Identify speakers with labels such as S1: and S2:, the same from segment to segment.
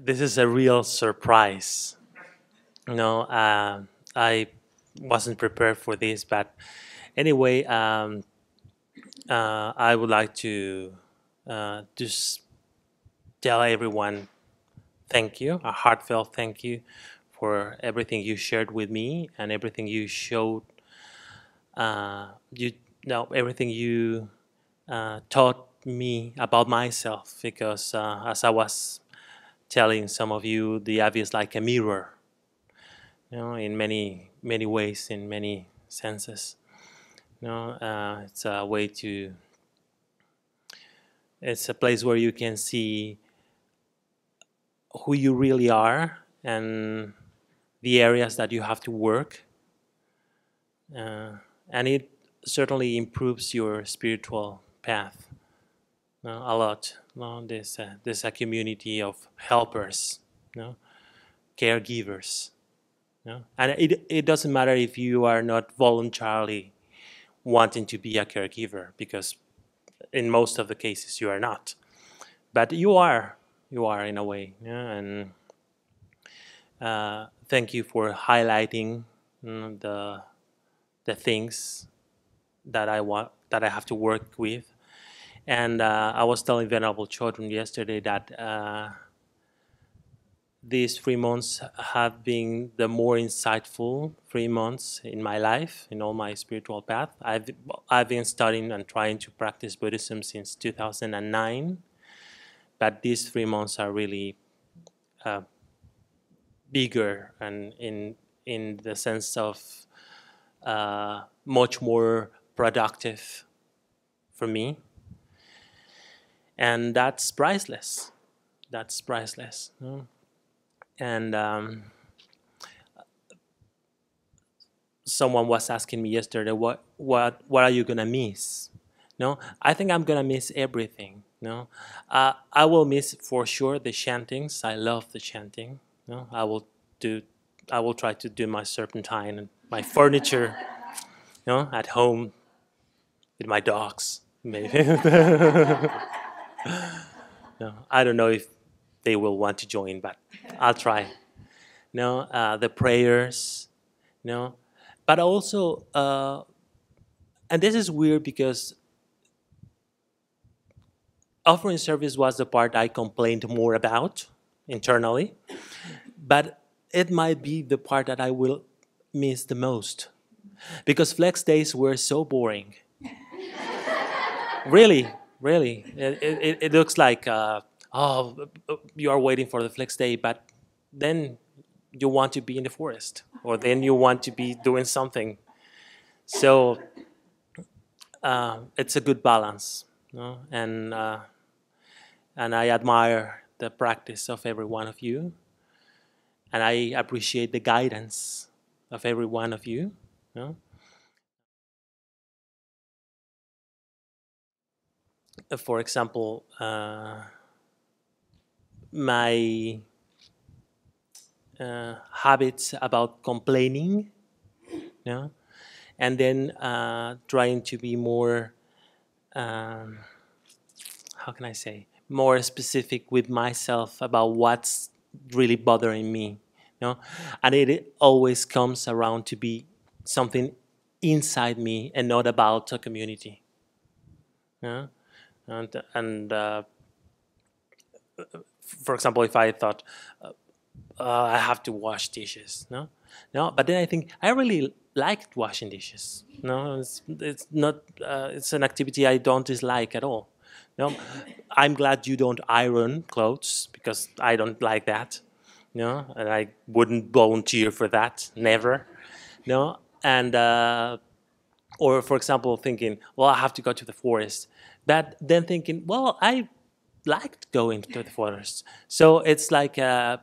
S1: this is a real surprise. You know, uh, I wasn't prepared for this, but anyway, um, uh, I would like to uh, just tell everyone thank you, a heartfelt thank you for everything you shared with me and everything you showed. Uh, you know everything you uh, taught me about myself because uh, as I was telling some of you, the is like a mirror, you know, in many many ways, in many senses. You know, uh, it's a way to. It's a place where you can see who you really are and the areas that you have to work. Uh, and it certainly improves your spiritual path uh, a lot. No? There's, a, there's a community of helpers, no? caregivers. No? And it, it doesn't matter if you are not voluntarily wanting to be a caregiver, because in most of the cases you are not. But you are, you are in a way. And uh, thank you for highlighting mm, the the things that I want that I have to work with. And uh, I was telling Venerable Chödrön yesterday that uh, these three months have been the more insightful three months in my life, in all my spiritual path. I've, I've been studying and trying to practice Buddhism since 2009, but these three months are really uh, bigger and in, in the sense of uh, much more productive for me. And that's priceless. That's priceless. No? And um, someone was asking me yesterday, what, what, what are you to miss? No, I think I'm gonna miss everything. No, uh, I will miss for sure the chantings. I love the chanting. No, I will do. I will try to do my serpentine and my furniture. You know, at home with my dogs, maybe. no, I don't know if they will want to join, but I'll try. No, uh, the prayers, no, but also, uh, and this is weird because offering service was the part I complained more about internally, but it might be the part that I will miss the most because flex days were so boring. really, really, it, it, it looks like uh, oh you are waiting for the flex day, but then you want to be in the forest or then you want to be doing something. So uh, it's a good balance, no? and uh, and I admire the practice of every one of you, and I appreciate the guidance of every one of you. No? For example, uh, my uh, habits about complaining, yeah, and then uh, trying to be more, um, how can I say, more specific with myself about what's really bothering me, you know, and it, it always comes around to be something inside me and not about a community. Yeah, and and uh, for example, if I thought uh, uh, I have to wash dishes, no, no, but then I think I really liked washing dishes. No, it's it's not uh, it's an activity I don't dislike at all. No, I'm glad you don't iron clothes because I don't like that. No, and I wouldn't volunteer for that. Never. No, and uh, or for example, thinking, well, I have to go to the forest, but then thinking, well, I liked going to the forest. So it's like uh,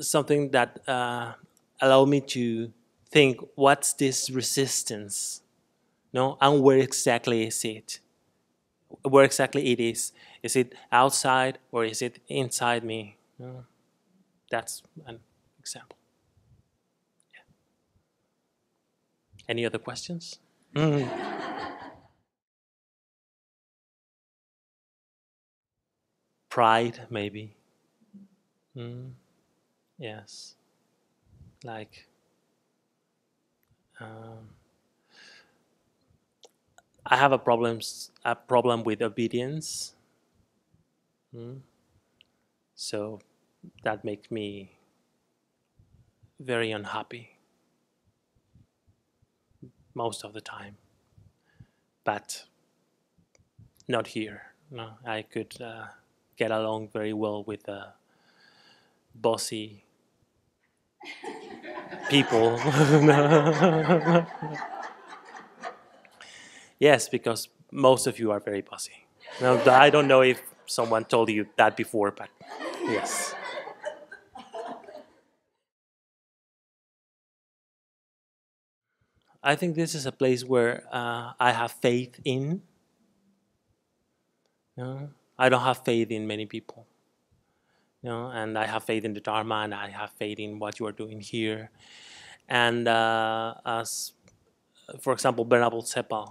S1: something that uh, allowed me to think, what's this resistance? No, and where exactly is it? Where exactly it is? Is it outside or is it inside me? No, that's an example. Yeah. Any other questions? Mm. Pride, maybe. Mm. Yes. Like, um, I have a problems a problem with obedience. Mm. So that makes me very unhappy most of the time. But not here. No, I could uh, get along very well with uh, bossy people. yes, because most of you are very bossy. Now, I don't know if someone told you that before, but yes. I think this is a place where uh, I have faith in. I don't have faith in many people. And I have faith in the Dharma, and I have faith in what you are doing here. And uh, as, for example, Venerable Sepa,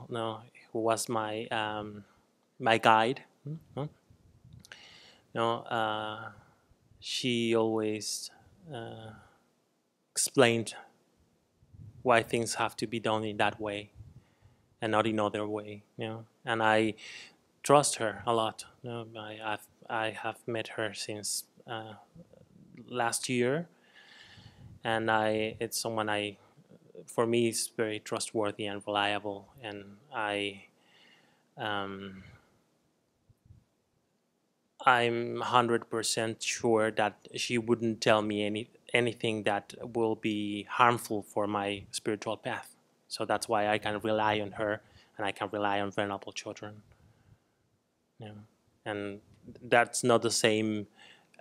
S1: who was my um, my guide, you know, uh, she always uh, explained why things have to be done in that way and not in other way you know? And i trust her a lot you know, I, I've, I have met her since uh, last year. And i it's someone i for me is very trustworthy and reliable. And i um, I'm 100% sure that she wouldn't tell me any anything that will be harmful for my spiritual path. So that's why I can rely on her and I can rely on Venerable Chödrön. Yeah. And that's not the same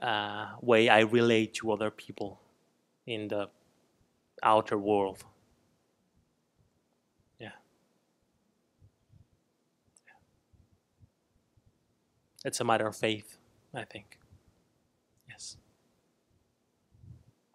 S1: uh, way I relate to other people in the outer world. Yeah. It's a matter of faith, I think. Yes.